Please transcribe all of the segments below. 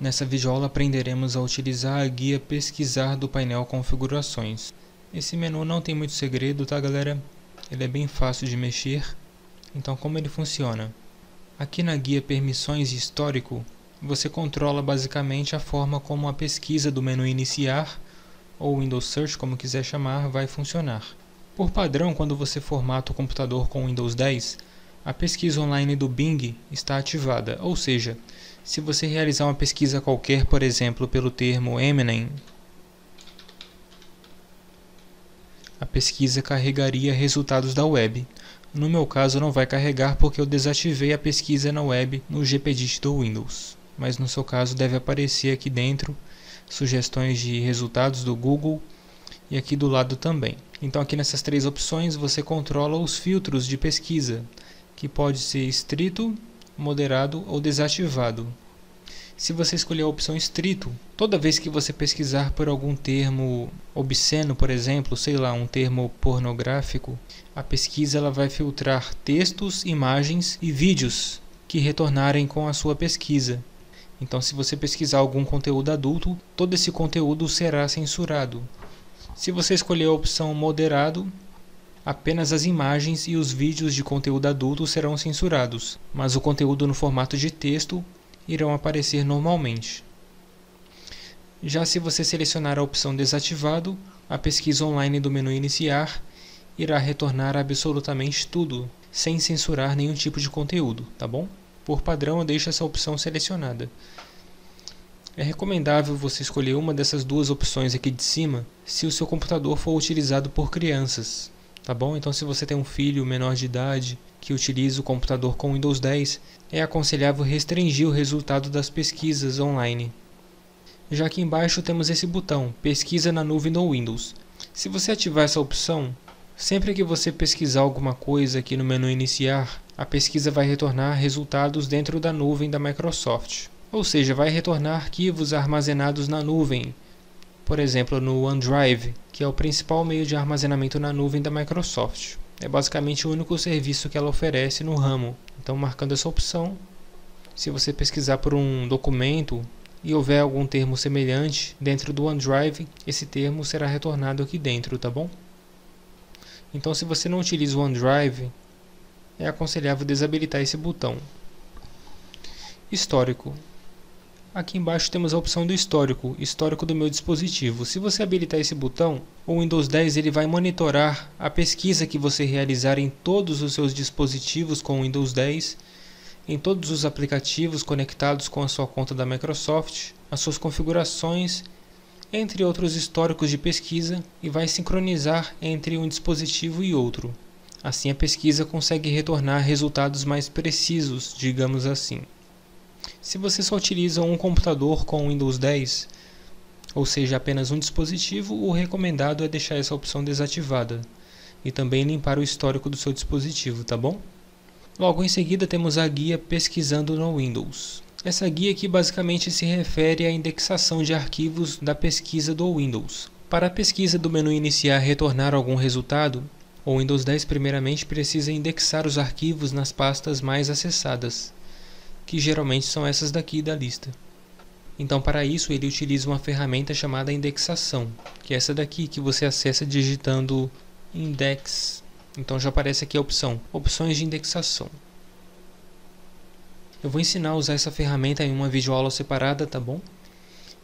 Nessa videoaula aprenderemos a utilizar a guia Pesquisar do painel Configurações. Esse menu não tem muito segredo, tá galera? Ele é bem fácil de mexer. Então como ele funciona? Aqui na guia Permissões e Histórico, você controla basicamente a forma como a pesquisa do menu Iniciar, ou Windows Search, como quiser chamar, vai funcionar. Por padrão, quando você formata o computador com Windows 10, a pesquisa online do Bing está ativada, ou seja, se você realizar uma pesquisa qualquer, por exemplo, pelo termo Eminem, a pesquisa carregaria resultados da web. No meu caso não vai carregar porque eu desativei a pesquisa na web no GPDit do Windows. Mas no seu caso deve aparecer aqui dentro sugestões de resultados do Google e aqui do lado também. Então aqui nessas três opções você controla os filtros de pesquisa, que pode ser estrito, moderado ou desativado. Se você escolher a opção estrito, toda vez que você pesquisar por algum termo obsceno, por exemplo, sei lá, um termo pornográfico, a pesquisa ela vai filtrar textos, imagens e vídeos que retornarem com a sua pesquisa. Então, se você pesquisar algum conteúdo adulto, todo esse conteúdo será censurado. Se você escolher a opção moderado, apenas as imagens e os vídeos de conteúdo adulto serão censurados, mas o conteúdo no formato de texto irão aparecer normalmente. Já se você selecionar a opção desativado, a pesquisa online do menu iniciar irá retornar absolutamente tudo, sem censurar nenhum tipo de conteúdo, tá bom? Por padrão eu deixo essa opção selecionada. É recomendável você escolher uma dessas duas opções aqui de cima se o seu computador for utilizado por crianças, tá bom? Então se você tem um filho menor de idade que utiliza o computador com Windows 10, é aconselhável restringir o resultado das pesquisas online. Já aqui embaixo temos esse botão, pesquisa na nuvem do Windows. Se você ativar essa opção, sempre que você pesquisar alguma coisa aqui no menu iniciar, a pesquisa vai retornar resultados dentro da nuvem da Microsoft. Ou seja, vai retornar arquivos armazenados na nuvem, por exemplo, no OneDrive, que é o principal meio de armazenamento na nuvem da Microsoft. É basicamente o único serviço que ela oferece no ramo. Então, marcando essa opção, se você pesquisar por um documento e houver algum termo semelhante dentro do OneDrive, esse termo será retornado aqui dentro, tá bom? Então, se você não utiliza o OneDrive, é aconselhável desabilitar esse botão. Histórico. Aqui embaixo temos a opção do histórico, histórico do meu dispositivo. Se você habilitar esse botão, o Windows 10 ele vai monitorar a pesquisa que você realizar em todos os seus dispositivos com o Windows 10, em todos os aplicativos conectados com a sua conta da Microsoft, as suas configurações, entre outros históricos de pesquisa, e vai sincronizar entre um dispositivo e outro. Assim a pesquisa consegue retornar resultados mais precisos, digamos assim. Se você só utiliza um computador com Windows 10, ou seja, apenas um dispositivo, o recomendado é deixar essa opção desativada e também limpar o histórico do seu dispositivo, tá bom? Logo em seguida temos a guia Pesquisando no Windows. Essa guia aqui basicamente se refere à indexação de arquivos da pesquisa do Windows. Para a pesquisa do menu iniciar retornar algum resultado, o Windows 10 primeiramente precisa indexar os arquivos nas pastas mais acessadas que geralmente são essas daqui da lista. Então, para isso, ele utiliza uma ferramenta chamada indexação, que é essa daqui que você acessa digitando index. Então, já aparece aqui a opção opções de indexação. Eu vou ensinar a usar essa ferramenta em uma videoaula separada, tá bom?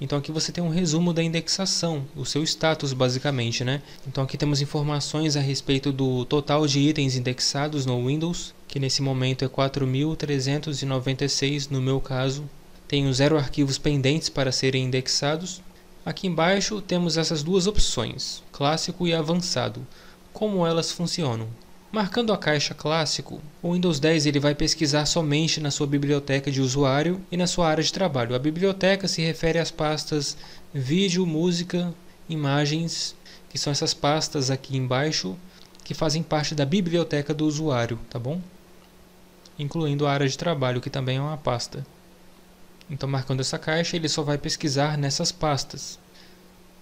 Então aqui você tem um resumo da indexação, o seu status basicamente, né? Então aqui temos informações a respeito do total de itens indexados no Windows, que nesse momento é 4.396 no meu caso. Tenho zero arquivos pendentes para serem indexados. Aqui embaixo temos essas duas opções, clássico e avançado. Como elas funcionam? Marcando a caixa clássico, o Windows 10 ele vai pesquisar somente na sua biblioteca de usuário e na sua área de trabalho. A biblioteca se refere às pastas vídeo, música, imagens, que são essas pastas aqui embaixo que fazem parte da biblioteca do usuário, tá bom? Incluindo a área de trabalho, que também é uma pasta. Então, marcando essa caixa, ele só vai pesquisar nessas pastas.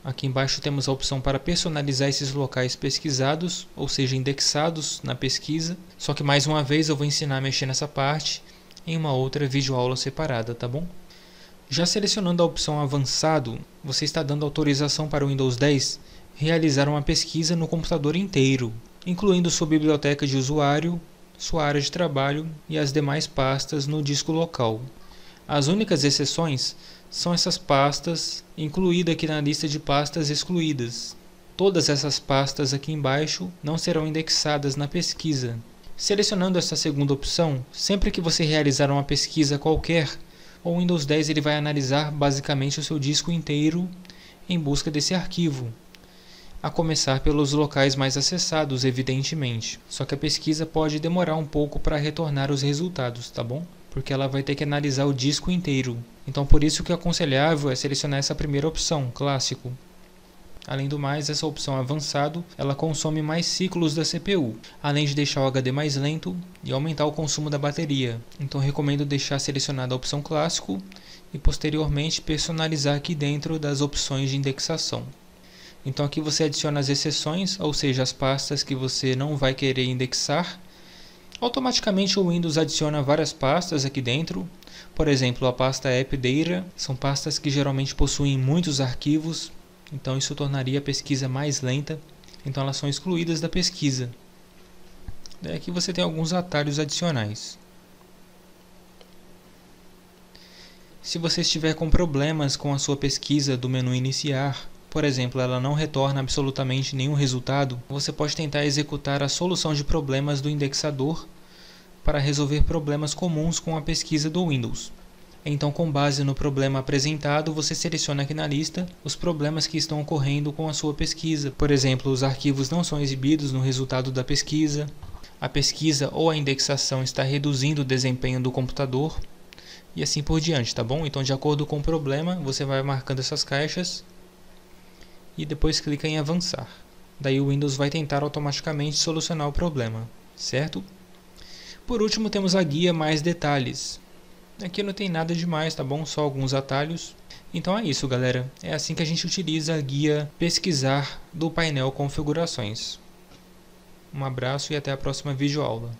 Aqui embaixo temos a opção para personalizar esses locais pesquisados, ou seja, indexados na pesquisa. Só que mais uma vez eu vou ensinar a mexer nessa parte em uma outra videoaula separada, tá bom? Já selecionando a opção Avançado, você está dando autorização para o Windows 10 realizar uma pesquisa no computador inteiro, incluindo sua biblioteca de usuário, sua área de trabalho e as demais pastas no disco local. As únicas exceções são essas pastas, incluída aqui na lista de pastas excluídas. Todas essas pastas aqui embaixo não serão indexadas na pesquisa. Selecionando essa segunda opção, sempre que você realizar uma pesquisa qualquer, o Windows 10 ele vai analisar basicamente o seu disco inteiro em busca desse arquivo a começar pelos locais mais acessados, evidentemente. Só que a pesquisa pode demorar um pouco para retornar os resultados, tá bom? Porque ela vai ter que analisar o disco inteiro. Então, por isso que é aconselhável é selecionar essa primeira opção, clássico. Além do mais, essa opção avançado, ela consome mais ciclos da CPU, além de deixar o HD mais lento e aumentar o consumo da bateria. Então recomendo deixar selecionada a opção clássico e posteriormente personalizar aqui dentro das opções de indexação. Então aqui você adiciona as exceções, ou seja, as pastas que você não vai querer indexar. Automaticamente o Windows adiciona várias pastas aqui dentro. Por exemplo, a pasta App Data são pastas que geralmente possuem muitos arquivos, então isso tornaria a pesquisa mais lenta. Então elas são excluídas da pesquisa. Daí aqui você tem alguns atalhos adicionais. Se você estiver com problemas com a sua pesquisa do menu iniciar por exemplo, ela não retorna absolutamente nenhum resultado, você pode tentar executar a solução de problemas do indexador para resolver problemas comuns com a pesquisa do Windows. Então, com base no problema apresentado, você seleciona aqui na lista os problemas que estão ocorrendo com a sua pesquisa. Por exemplo, os arquivos não são exibidos no resultado da pesquisa, a pesquisa ou a indexação está reduzindo o desempenho do computador e assim por diante, tá bom? Então, de acordo com o problema, você vai marcando essas caixas e depois clica em avançar. Daí o Windows vai tentar automaticamente solucionar o problema, certo? Por último temos a guia mais detalhes. Aqui não tem nada demais, tá bom? Só alguns atalhos. Então é isso, galera. É assim que a gente utiliza a guia pesquisar do painel configurações. Um abraço e até a próxima videoaula.